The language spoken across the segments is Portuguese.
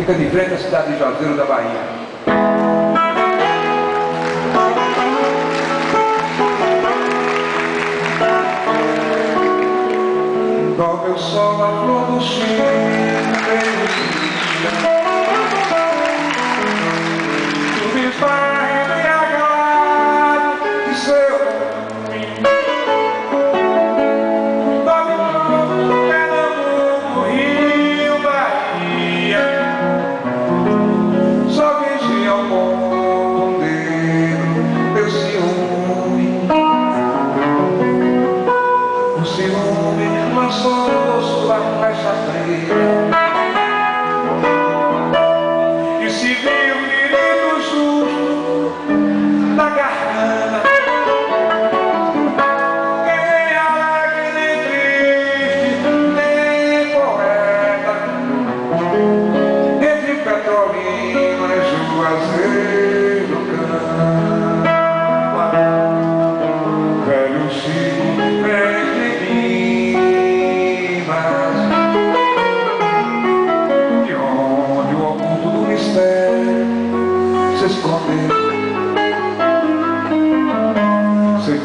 fica de frente à cidade de Juazeiro da Bahia. Como eu sou a flor do Chile,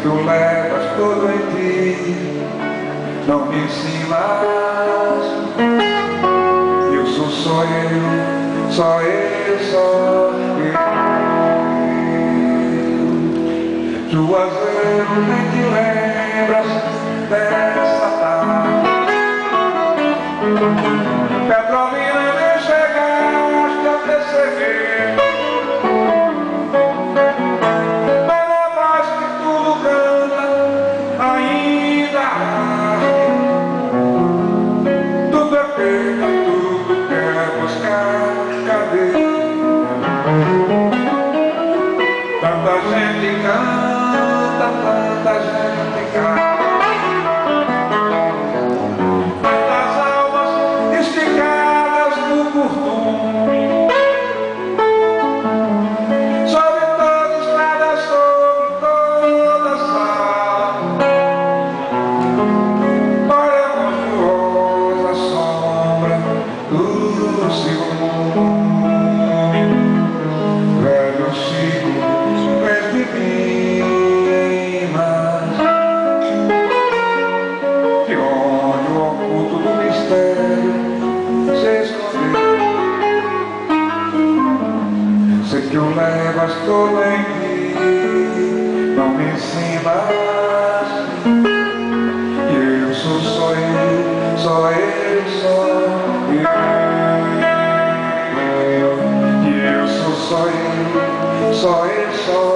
O levas todo em ti. Não me ensinas. Eu sou só eu, só eu, só eu. Juazeiro, nem te lembras dessa tarde vontade de pecar. Se escondeu Sei que o levas todo em ti Não me ensinas. E eu sou só eu, só eu, só eu. E eu sou só eu, só eu, só eu